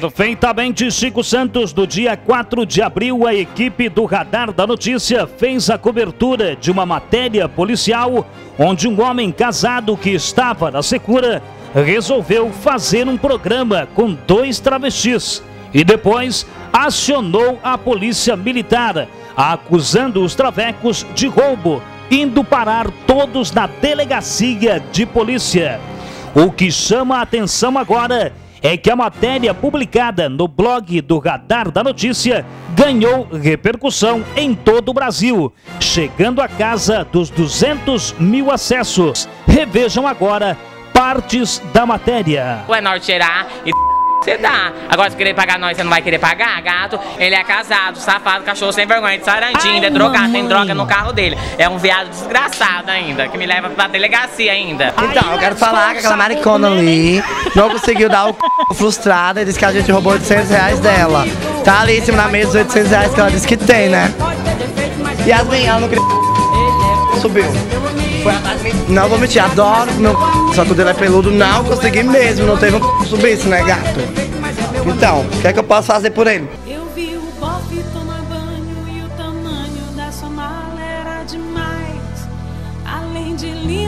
Perfeitamente, Chico Santos, no dia 4 de abril, a equipe do Radar da Notícia fez a cobertura de uma matéria policial onde um homem casado que estava na secura resolveu fazer um programa com dois travestis e depois acionou a polícia militar, acusando os travecos de roubo, indo parar todos na delegacia de polícia. O que chama a atenção agora é que a matéria publicada no blog do Radar da Notícia ganhou repercussão em todo o Brasil, chegando à casa dos 200 mil acessos. Revejam agora partes da matéria. O Enorme tirar e você dá. Agora, se querer pagar nós, você não vai querer pagar, gato? Ele é casado, safado, cachorro sem vergonha, de sarantinho, ele é drogado, tem droga no carro dele. É um viado desgraçado ainda, que me leva pra delegacia ainda. Então, eu quero falar que aquela maricona ali não conseguiu dar o c... frustrada e disse que a gente roubou 800 reais dela. Tá ali em cima da mesa os 800 reais que ela disse que tem, né? E as ela não queria subiu. Não vou mentir, adoro meu só que o dele é peludo, não consegui mesmo, não teve um subir isso, né, gato? Então, o que é que eu posso fazer por ele? Eu vi o pop tomar banho e o tamanho da sua mala era demais, além de lindo.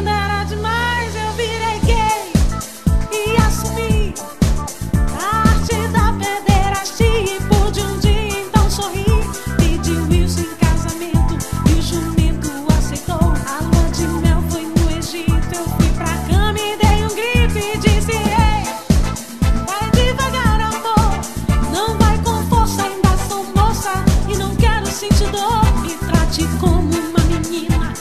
forte como uma menina.